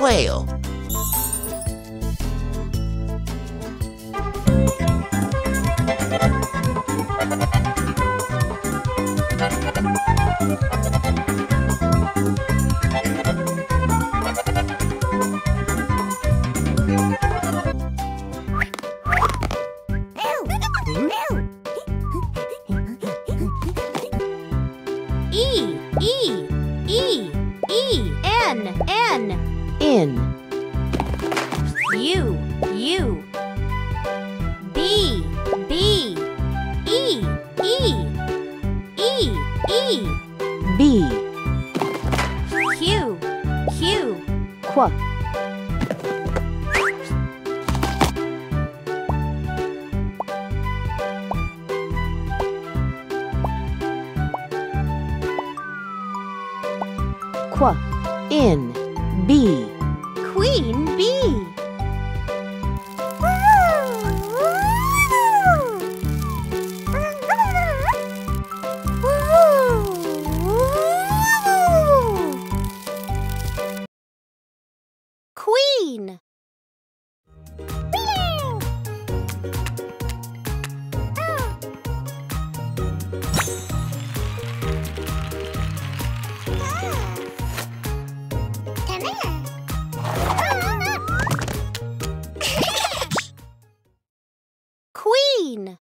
quail. E, E, E, E, N, N. In. U, U. B, B. E, E. E, E. B. Q, Q. Qu. In. B. Queen. Queen.